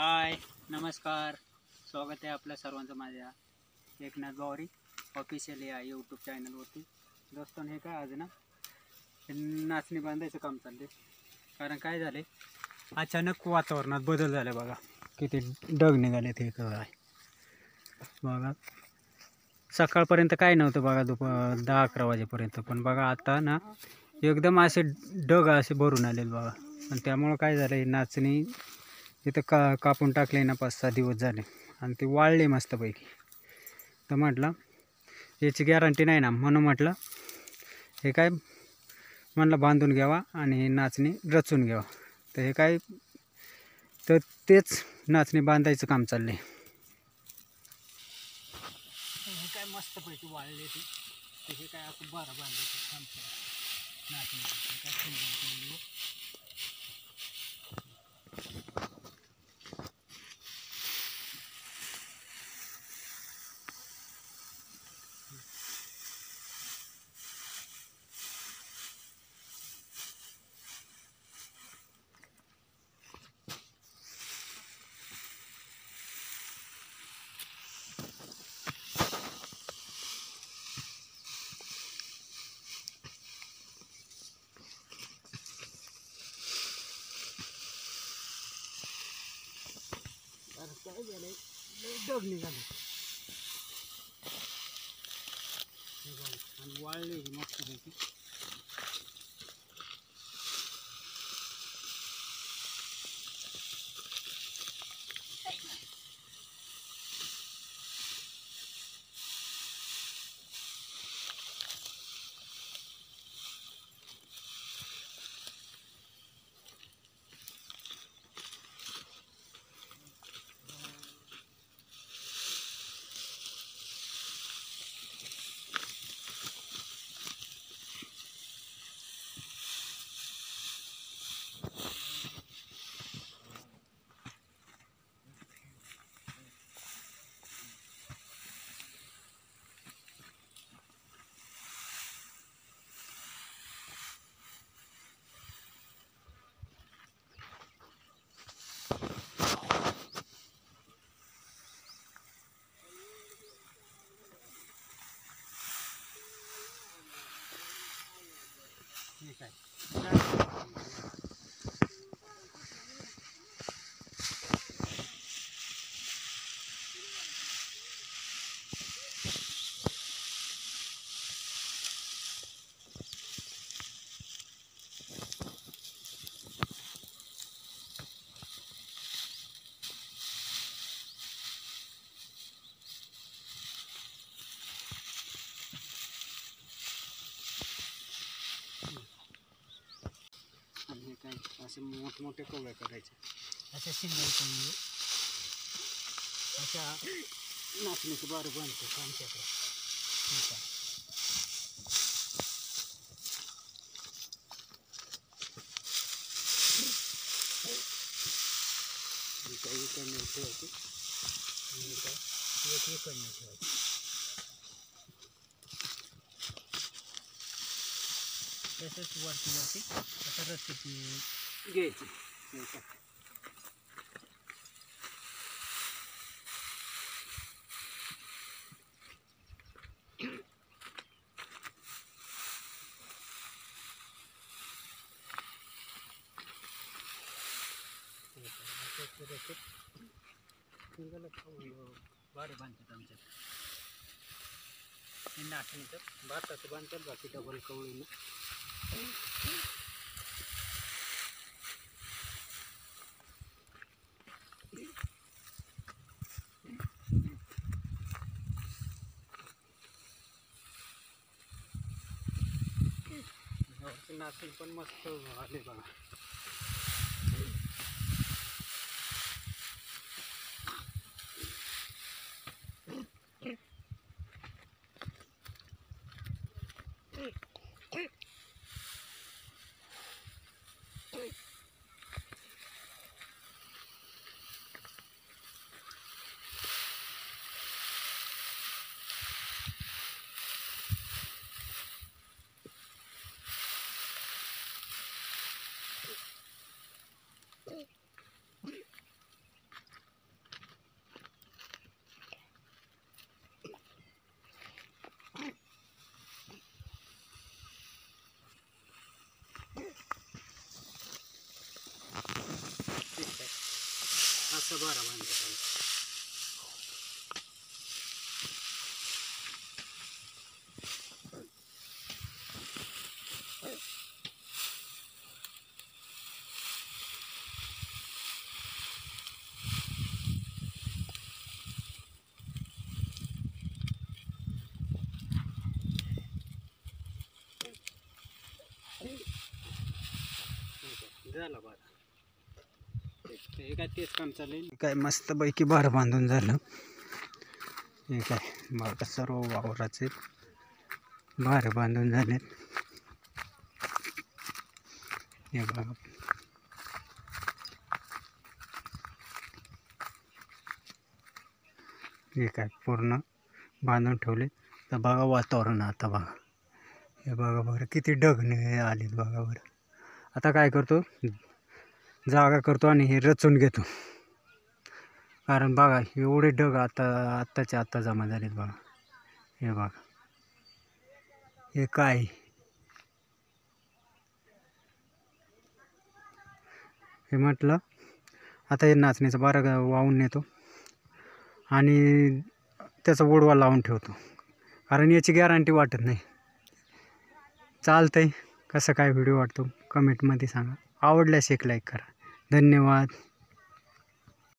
हाय नमस्कार. स्वागत आहे आपल्या सर्वांचं माझ्या एकनाथ बावरी ऑफिशियल या यूट्यूब चॅनलवरती दोस्तों हे काय आज ना नाचणी बांधायचं काम चालले कारण काय झाले अचानक वातावरणात बदल झाले बघा. किती डग निघाले ते काय बघा सकाळपर्यंत काय नव्हतं बघा दुप दहा अकरा वाजेपर्यंत. पण बघा आता ना एकदम असे डग असे भरून आले बघा. आणि त्यामुळं काय झालं नाचणी इथं का कापून टाकले ना पाच सहा दिवस झाले. आणि ते वाळले मस्तपैकी. तर म्हटलं याची गॅरंटी नाही ना म्हणून म्हटलं हे काय म्हणलं बांधून घ्यावा आणि नाचणी रचून घ्यावा. तर हे काय तर तेच नाचणी बांधायचं काम चाललं हे काय मस्तपैकी वाळले ते. हे काय आपण बरं बांधायचं काम नाचणी नाचणीचं. हे काय झालंय? डग निघाले. आणि वाळले मस्त पैकी ठीक आहे आणि हे काय असे मोठमोठे कवळे करायचे. अशा सिंगल कवळे अशा नाचणीचं बारं बांधतो आमच्याकडे? ठीक आहे. ही काय ठेवायची एक ठेवायची तसंच वरती वरती आता रस्त्याची घ्यायची. हे. हे. असं बारे बांधतात आमच्यात. हे नाचणीचं भाताचं बांधतात बाकी डबल कवळीनं यावरची नाचणी पण मस्त आले बघा. असा बारा बांधतात आला. झाला बारा हे काय तेच काम चालेल काय मस्त पैकी बार बांधून झालं. हे काय बघा सर्व वावराचे. बार बांधून झालेत. हे बघा. हे काय पूर्ण बांधून ठेवले तर बघा वातावरण आता बघा. हे बघा बरं किती डग आलेत बघा बरं. आता काय करतो? जागा करतो आणि हे रचून घेतो. कारण बघा एवढे ढग आता आत्ताच्या आत्ता जमा झालेत बघा. हे बघा. हे काय? हे म्हटलं आता हे नाचण्याचा बारा वाहून नेतो आणि त्याचा ओढवा लावून ठेवतो. कारण याची गॅरंटी वाटत नाही. चालतंय. कसं काय व्हिडिओ वाटतो कमेंटमध्ये सांगा. आवडल्यास एक लाईक करा. धन्यवाद.